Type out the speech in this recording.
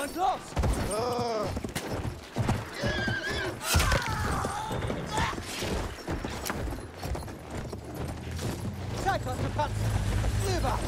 Und los! Zeig, was du kannst! Über!